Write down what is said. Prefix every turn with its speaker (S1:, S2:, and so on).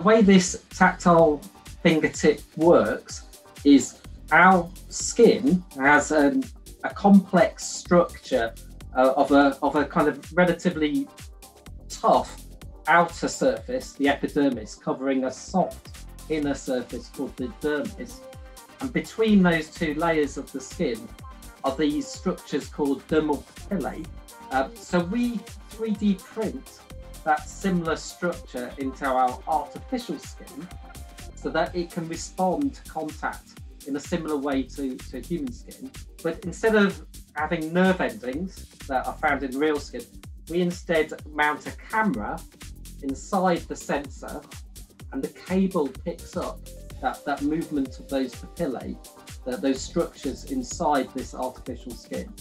S1: The way this tactile fingertip works is our skin has a complex structure uh, of a of a kind of relatively tough outer surface, the epidermis, covering a soft inner surface called the dermis. And between those two layers of the skin are these structures called dermal papillae. Uh, so we 3D print that similar structure into our artificial skin so that it can respond to contact in a similar way to, to human skin. But instead of having nerve endings that are found in real skin, we instead mount a camera inside the sensor and the cable picks up that, that movement of those papillae, the, those structures inside this artificial skin.